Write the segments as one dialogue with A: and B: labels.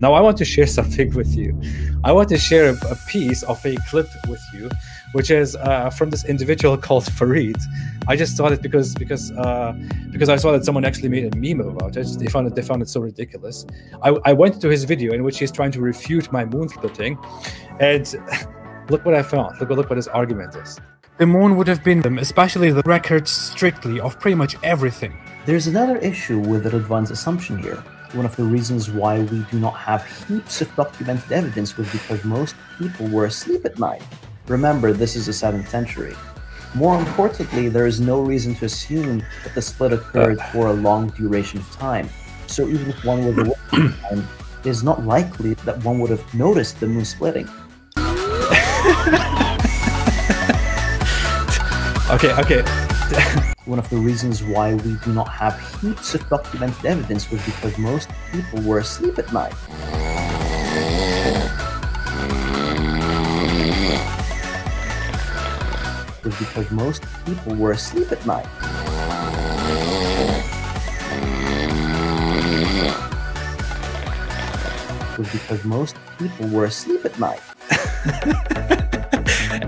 A: Now, I want to share something with you. I want to share a, a piece of a clip with you, which is uh, from this individual called Farid. I just thought it because because uh, because I saw that someone actually made a meme about it. They found it they found it so ridiculous. I, I went to his video in which he's trying to refute my moon splitting, and look what I found. Look look what his argument is. The moon would have been, them, especially the records strictly of pretty much everything.
B: There's another issue with the Radwan's assumption here. One of the reasons why we do not have heaps of documented evidence was because most people were asleep at night. Remember, this is the 7th century. More importantly, there is no reason to assume that the split occurred uh. for a long duration of time. So even if one was awake at time, it is not likely that one would have noticed the moon splitting.
A: Okay, okay.
B: One of the reasons why we do not have heaps of documented evidence was because most people were asleep at night. Was because most people were asleep at night. Was because most people were asleep at night.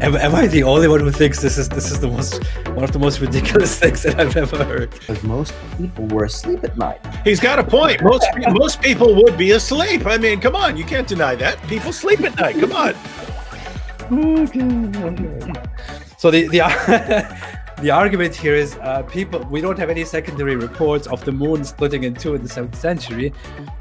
A: Am, am, I the only one who thinks this is this is the most one of the most ridiculous things that I've ever heard?
B: Because most people were asleep at night.
C: He's got a point. Most most people would be asleep. I mean, come on, you can't deny that. People sleep at night. Come on.
A: So the the the argument here is uh, people we don't have any secondary reports of the moon splitting in two in the seventh century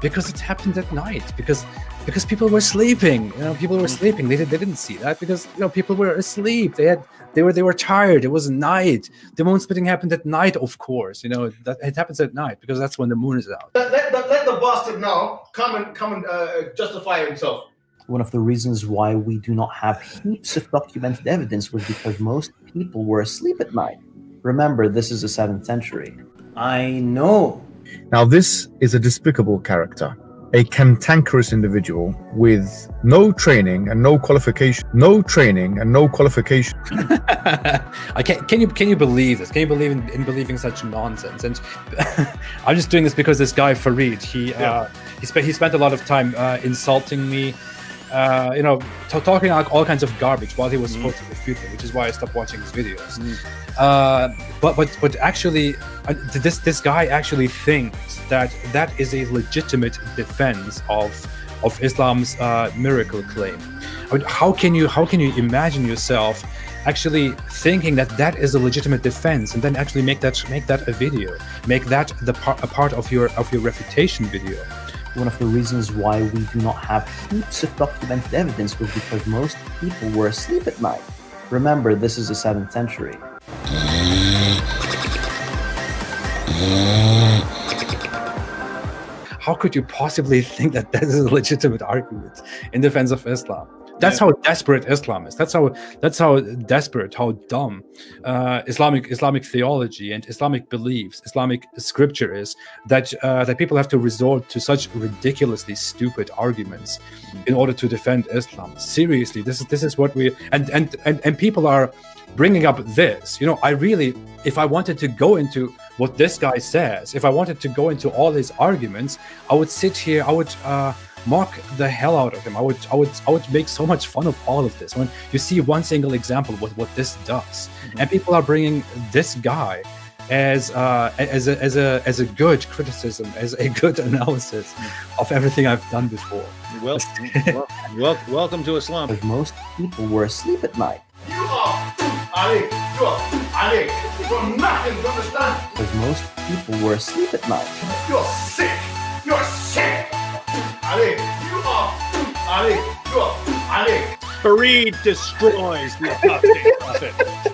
A: because it happened at night because because people were sleeping you know people were sleeping. They, did, they didn't see that because you know people were asleep. They had they were they were tired. It was night. The moon splitting happened at night of course you know that it happens at night because that's when the moon is out.
D: Let, let, let the bastard now come and come and uh, justify himself
B: one of the reasons why we do not have heaps of documented evidence was because most people were asleep at night. Remember, this is the 7th century.
E: I know.
F: Now, this is a despicable character, a cantankerous individual with no training and no qualification. No training and no qualification.
A: I can Can you can you believe this? Can you believe in, in believing such nonsense? And I'm just doing this because this guy Farid, he yeah. uh, he spent he spent a lot of time uh, insulting me uh, you know, t- talking like all kinds of garbage while he was mm. supposed to refute me, which is why I stopped watching his videos. Mm. Uh, but but but actually, uh, this this guy actually thinks that that is a legitimate defense of of Islam's uh, miracle claim. I mean, how can you how can you imagine yourself actually thinking that that is a legitimate defense and then actually make that make that a video, make that the part a part of your of your refutation video?
B: One of the reasons why we do not have heaps of documented evidence was because most people were asleep at night. Remember, this is the 7th century.
A: How could you possibly think that that is a legitimate argument in defense of Islam? That's yeah. how desperate Islam is. That's how that's how desperate, how dumb uh, Islamic Islamic theology and Islamic beliefs, Islamic scripture is. That uh, that people have to resort to such ridiculously stupid arguments in order to defend Islam. Seriously, this is this is what we and and and, and people are bringing up this. You know, I really, if I wanted to go into what this guy says, if I wanted to go into all his arguments, I would sit here, I would. Uh, mock the hell out of him. I would, I would, I would make so much fun of all of this. When you see one single example of what, what this does, mm-hmm. and people are bringing this guy as uh, as a as a as a good criticism, as a good analysis mm-hmm. of everything I've done before.
C: Well, well, well, welcome to Islam.
B: Because most people were asleep at night.
D: You are Ali. You are Ali. You're nothing. You understand?
B: Because most people were asleep at night.
D: You're sick. Ali, you are Ali, you are Ali.
C: Farid destroys the apostate prophet.